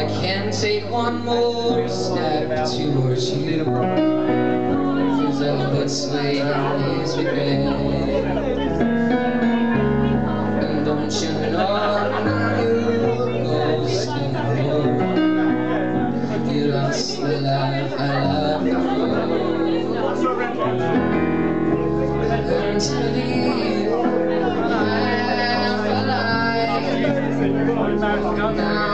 I can take one more step towards you. Cause I've been slain these And don't you know you're ghost and You lost the life I loved before Learn to leave life. Alive Now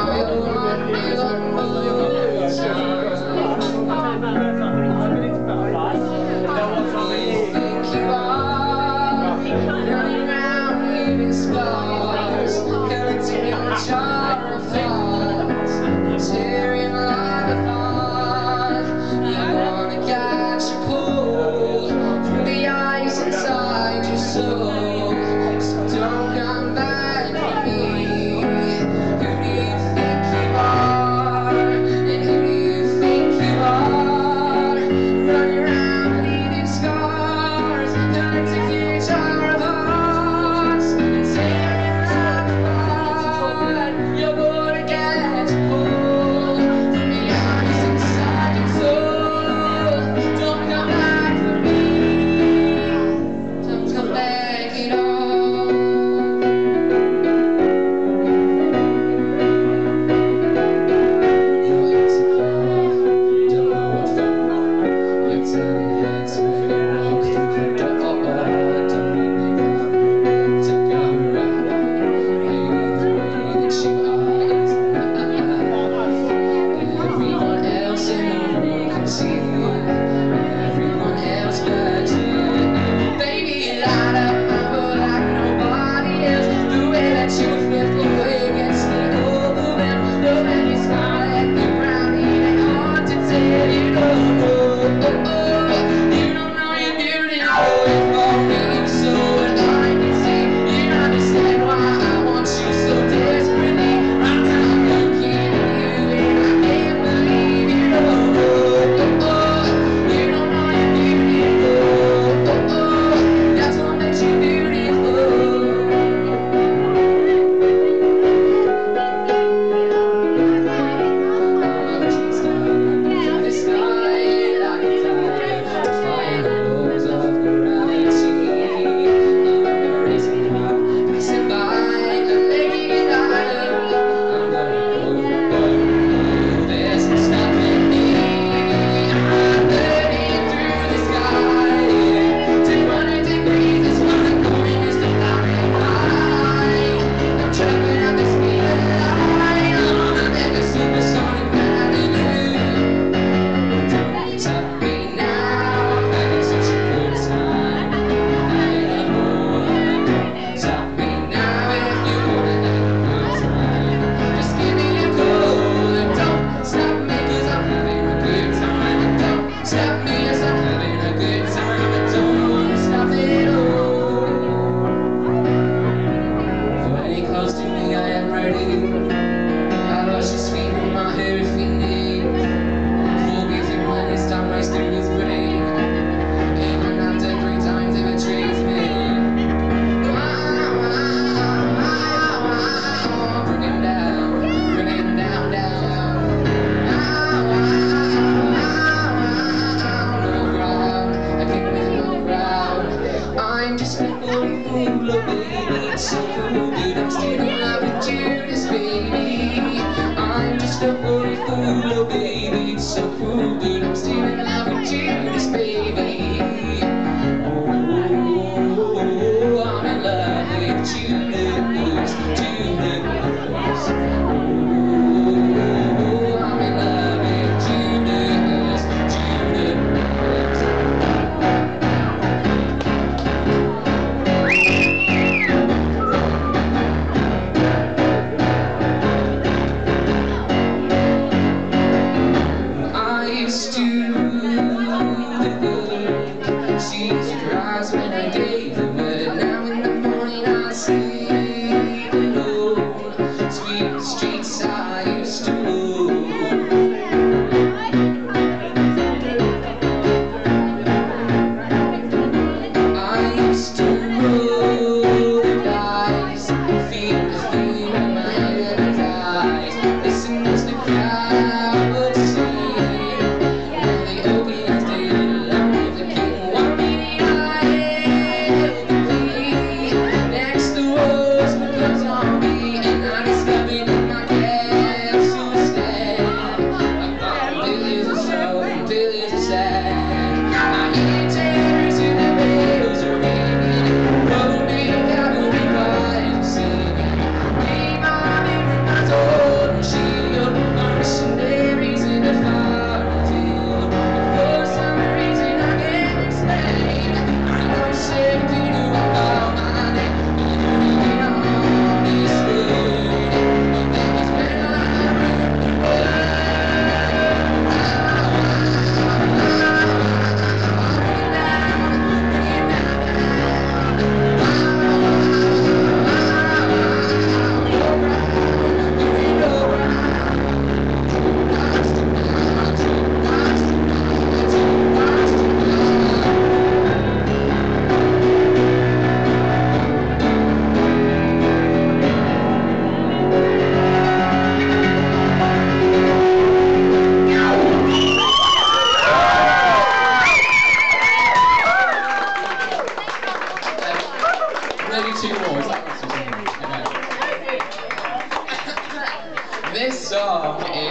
hate, it's so cool, but I'm still.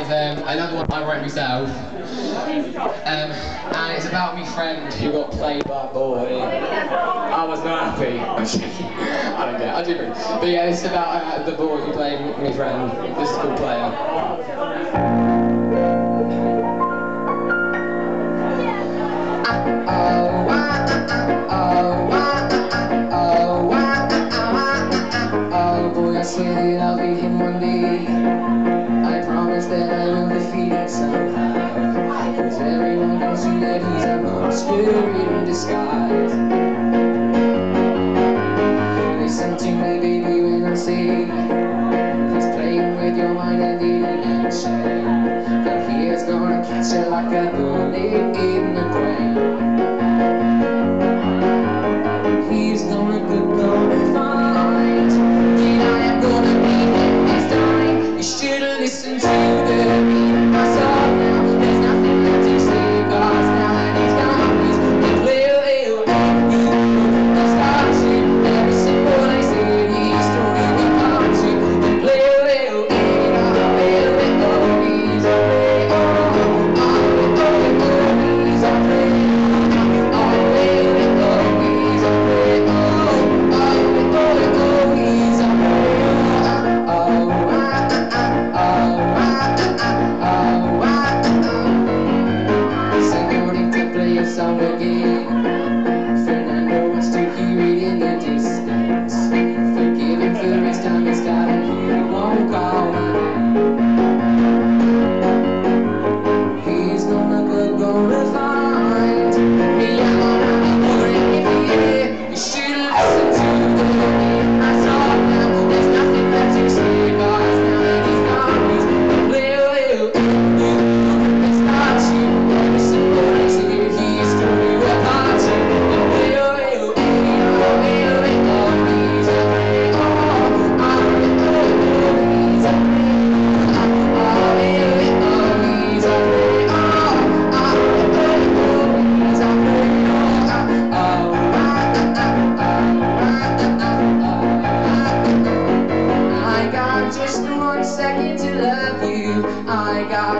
Um, another one I wrote myself. Um, and it's about my friend who got played by a boy. I was not happy. I don't care. I do. But yeah, it's about uh, the boy who played my friend. This is called Player. That he's a monster in disguise summer day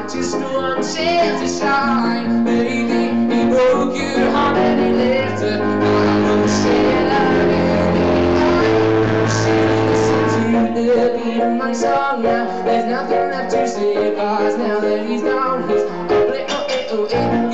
just one chance to shine. Baby, he broke your heart and he left it I know she love you Should listen to the beat of my song now There's nothing left to say Cause now that he's gone He's oh, oh, oh, oh, You